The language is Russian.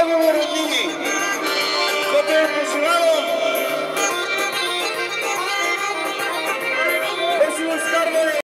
договору.